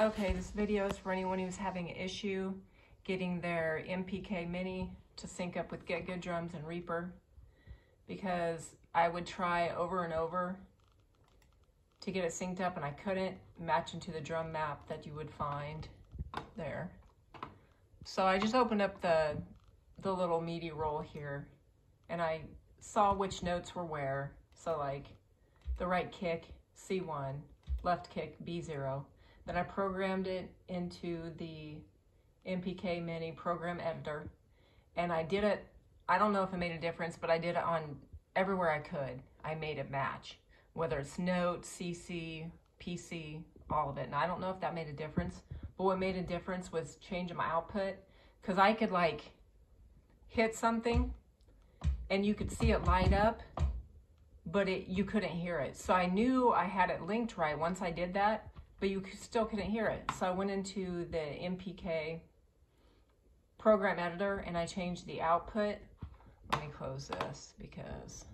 Okay, this video is for anyone who's having an issue getting their MPK Mini to sync up with Get Good Drums and Reaper because I would try over and over to get it synced up and I couldn't match into the drum map that you would find there. So I just opened up the, the little MIDI roll here and I saw which notes were where. So like the right kick, C1, left kick, B0. Then I programmed it into the MPK Mini program editor. And I did it, I don't know if it made a difference, but I did it on everywhere I could. I made it match, whether it's note, CC, PC, all of it. And I don't know if that made a difference, but what made a difference was changing my output because I could like hit something and you could see it light up, but it you couldn't hear it. So I knew I had it linked right once I did that, but you still couldn't hear it. So I went into the MPK program editor and I changed the output. Let me close this because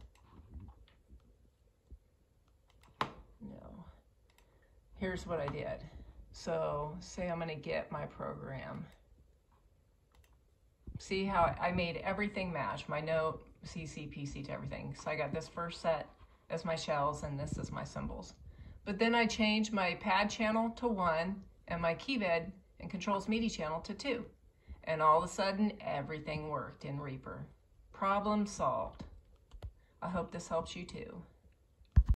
no. Here's what I did. So say I'm gonna get my program. See how I made everything match, my note, CC, PC to everything. So I got this first set as my shells and this is my cymbals. But then I changed my pad channel to one and my key bed and controls MIDI channel to two. And all of a sudden, everything worked in Reaper. Problem solved. I hope this helps you too.